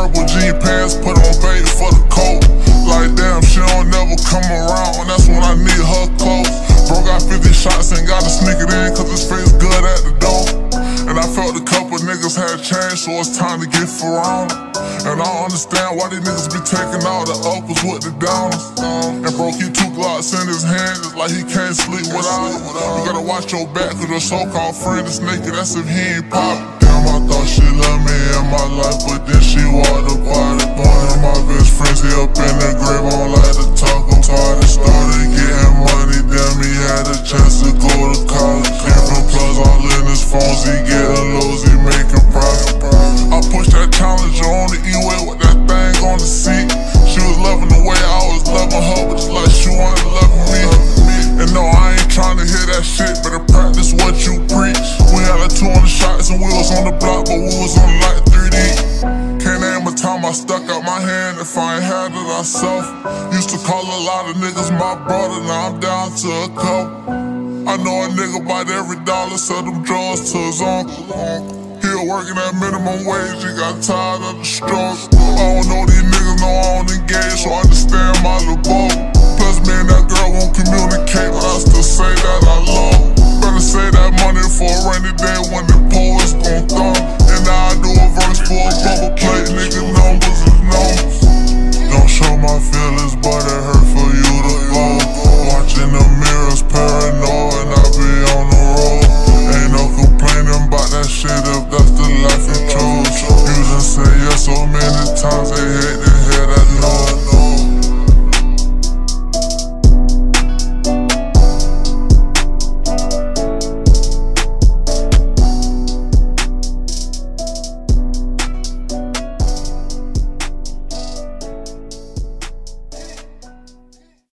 purple jean pants, put on baby for the coat. Like damn, she don't never come around, that's when I need her close. Bro got 50 shots and gotta sneak it in, cause this feels good at the door. And I felt a couple niggas had changed, so it's time to get around. And I don't understand why these niggas be taking all the uppers with the downers. And bro keep two Glocks in his hand, it's like he can't sleep without it. You gotta watch your back, cause your so-called friend is naked, that's if he ain't poppin'. I thought she loved me in my life, but then she walked I stuck out my hand if I ain't had it myself. Used to call a lot of niggas my brother, now I'm down to a couple. I know a nigga bought every dollar, sell them drugs to his uncle. Here working at minimum wage, he got tired of the struggle. I don't know these niggas, no, I don't engage, so I understand my little boat. Plus, me and that girl won't communicate, but I still say that I love. Better say that money for a rainy day when the pool is gon' thump. And now I do a verse for a bubble plate, nigga.